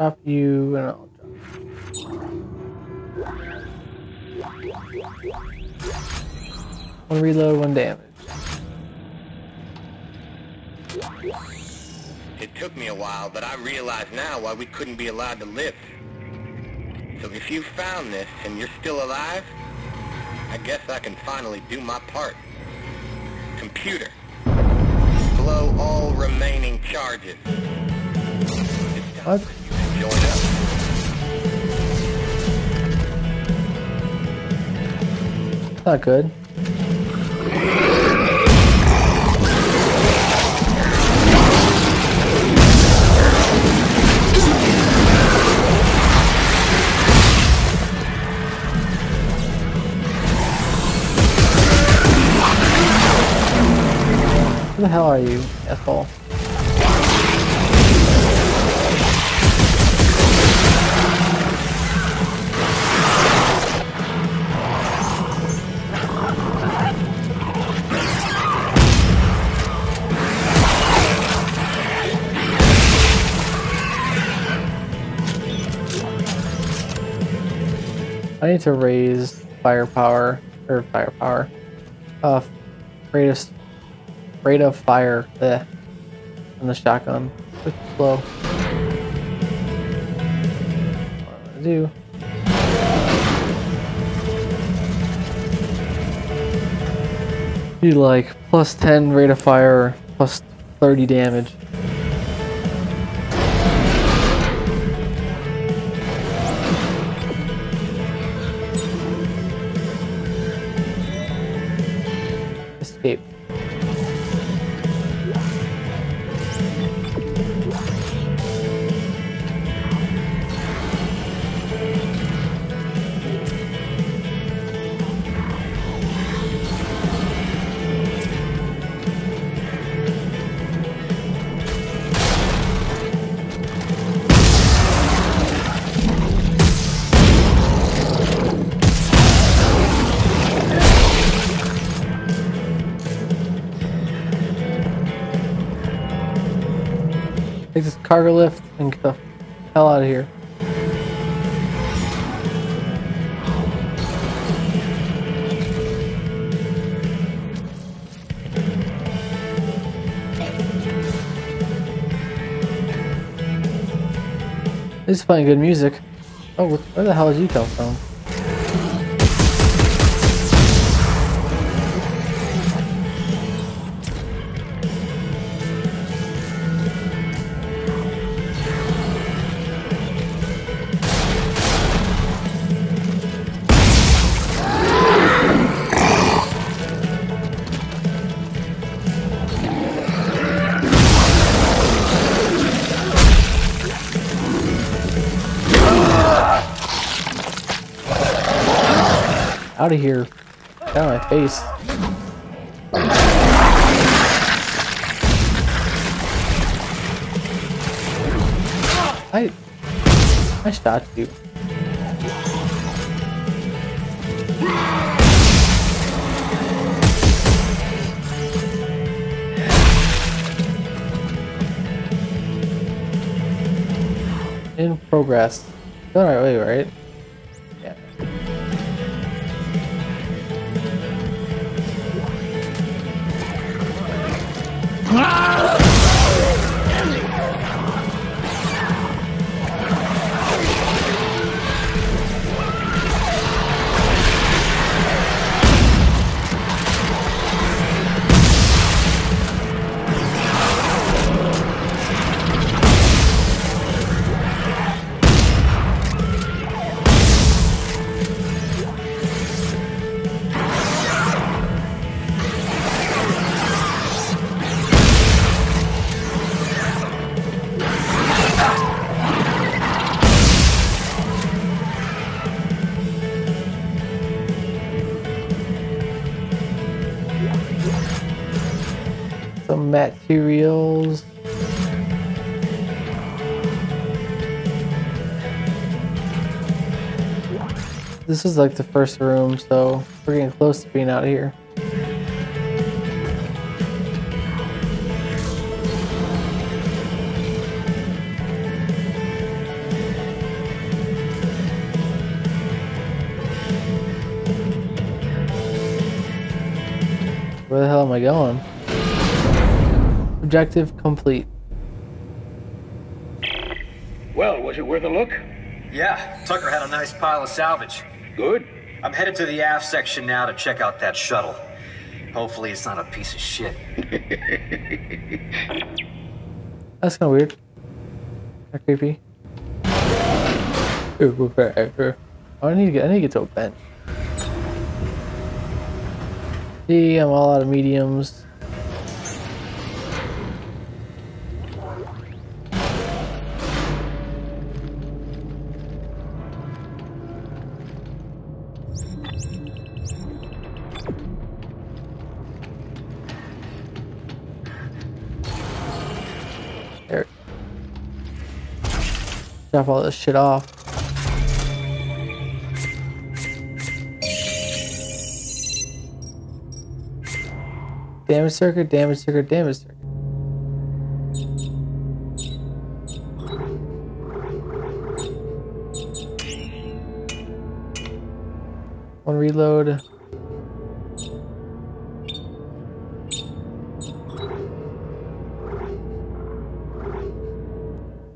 drop you and I'll drop. One reload, one damage. It took me a while, but I realize now why we couldn't be allowed to live. So if you found this and you're still alive, I guess I can finally do my part. Computer, blow all remaining charges. What? Join up. Not good. Who the hell are you, asshole? I need to raise firepower or firepower. Uh, rate of rate of fire. Eh, on the shotgun. It's slow. What gonna do? Do like plus ten rate of fire, plus thirty damage. Escape. Take this cargo lift and get the hell out of here. This is playing good music. Oh, where the hell did you come from? Out of here. Get out of my face. I I shot you. In progress. Going the right Some materials. This is like the first room, so we're getting close to being out of here. Where the hell am I going? Objective complete. Well, was it worth a look? Yeah, Tucker had a nice pile of salvage. Good. I'm headed to the aft section now to check out that shuttle. Hopefully it's not a piece of shit. That's kind of weird. Kind of creepy. Ooh, ooh, Oh, I need to get. I need to get to a bench. See, I'm all out of mediums. Drop all this shit off. Damage circuit, damage circuit, damage circuit. One reload.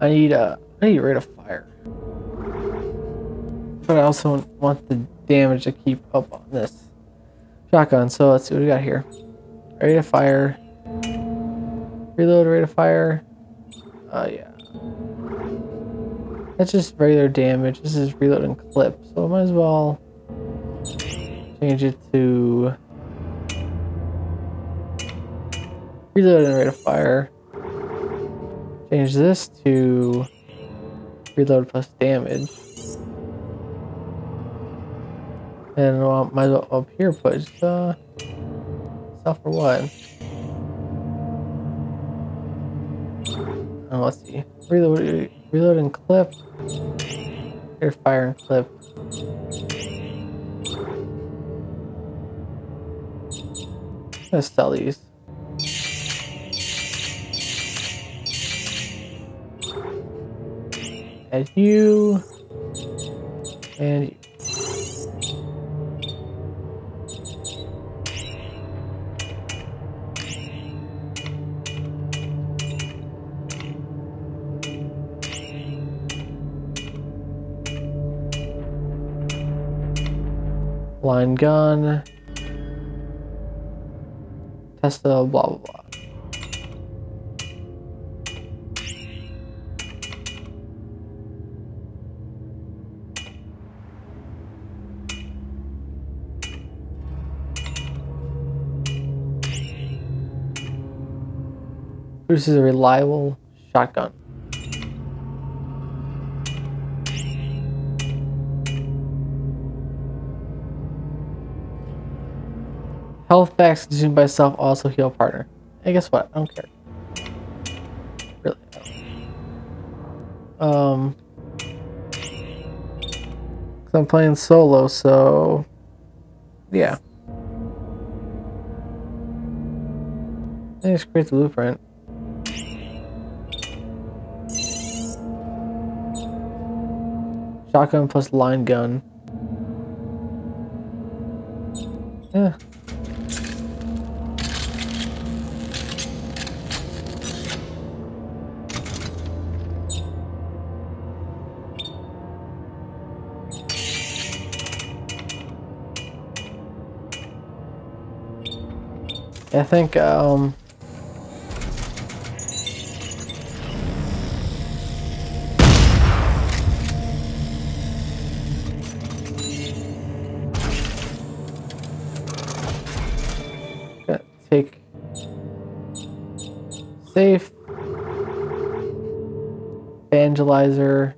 I need a, I a rate of fire. But I also want the damage to keep up on this shotgun. So let's see what we got here. Rate of fire. Reload rate of fire. Oh yeah. That's just regular damage. This is reloading clip. So I might as well change it to reload and rate of fire. Change this to reload plus damage. And uh, might as well up here put uh, stuff for what? Oh, let's see. Reload, reload and clip. Here's fire and clip. Let's sell these. Add you and you. line gun, Tesla, blah blah blah. Is a reliable shotgun. Health packs consumed by self also heal partner. Hey, guess what? I don't care. Really. Um. Cause I'm playing solo, so yeah. I it's create the blueprint. Shotgun plus line gun. Yeah. I think um take safe. Evangelizer.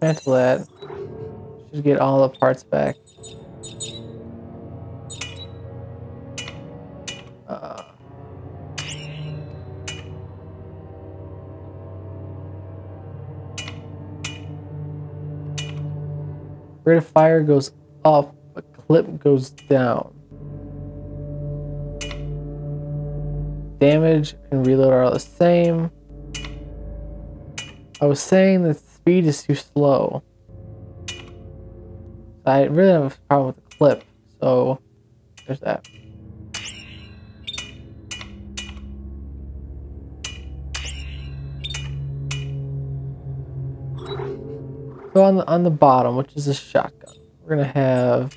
Dismantle that. Should get all the parts back. Uh, rate of fire goes up but clip goes down damage and reload are the same. I was saying that speed is too slow. I really have a problem with the clip, so there's that. So on the, on the bottom, which is a shotgun, we're gonna have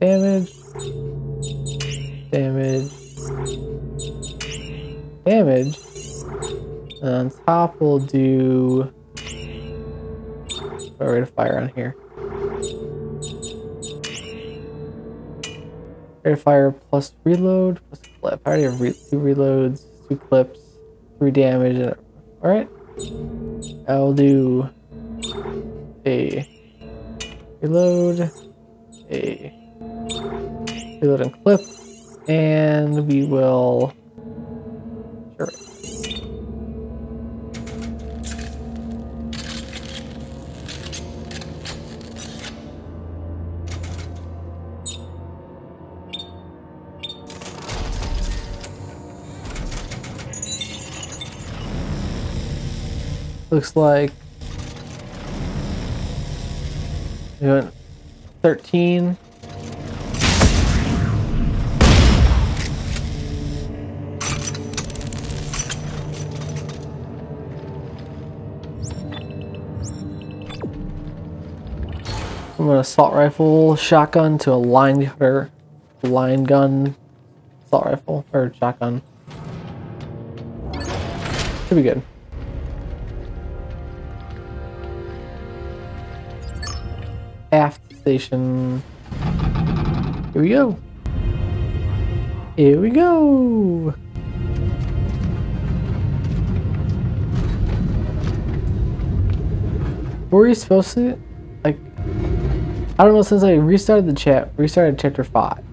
damage, damage, damage, and on top we'll do a rate of fire on here. Rate of fire plus reload plus clip. I already have re two reloads, two clips, three damage. All right, I'll do a reload, a reload and clip, and we will. Looks like we went 13. From an assault rifle shotgun to a line cutter, line gun assault rifle or shotgun. Should be good. Station. Here we go. Here we go. Were we supposed to, like, I don't know, since I restarted the chat, restarted chapter 5.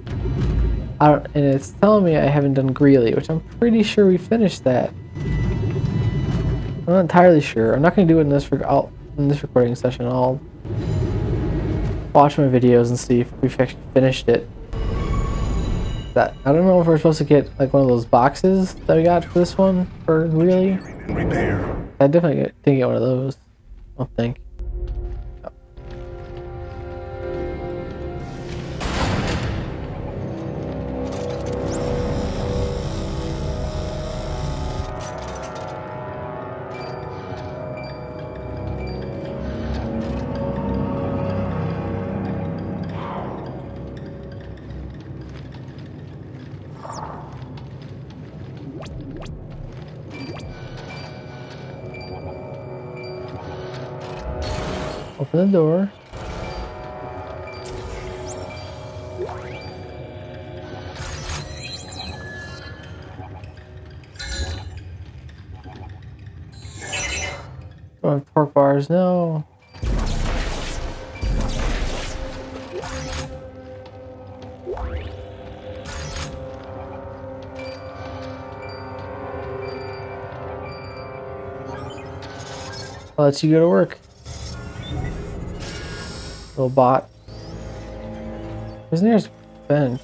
I don't, and it's telling me I haven't done Greely, which I'm pretty sure we finished that. I'm not entirely sure. I'm not going to do it in this, in this recording session. I'll watch my videos and see if we've actually finished it. That I don't know if we're supposed to get like one of those boxes that we got for this one or really. I definitely didn't get one of those. I don't think. Open the door. Oh, torque bars, no. I'll let you go to work. Little bot. Where's nearest bench?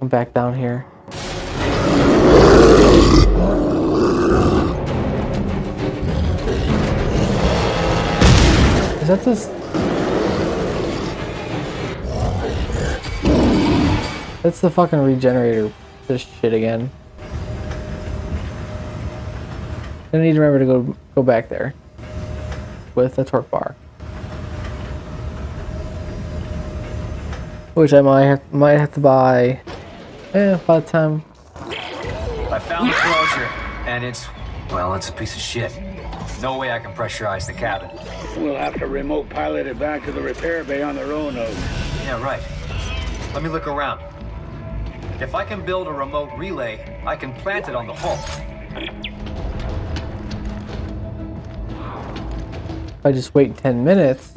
I'm back down here. Is that this? That's the fucking regenerator. This shit again. I need to remember to go go back there with the torque bar, which I might have, might have to buy. Eh, by the time. I found the closure, and it's well, it's a piece of shit. No way I can pressurize the cabin. We'll have to remote pilot it back to the repair bay on the Roanoke. Yeah, right. Let me look around. If I can build a remote relay, I can plant it on the hull. If I just wait 10 minutes.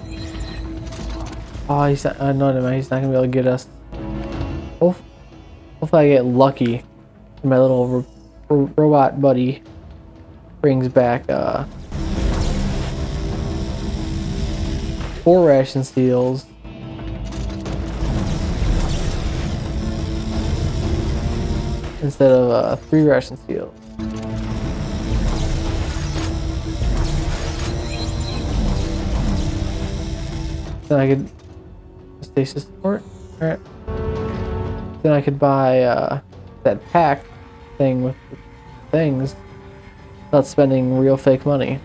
Oh, he's not, uh, no, no, he's not gonna be able to get us. Hopefully, hopefully I get lucky. My little ro ro robot buddy brings back, uh, four ration seals. Instead of uh, three ration seals. Then I could stasis support. All right. Then I could buy uh, that pack thing with things without spending real fake money.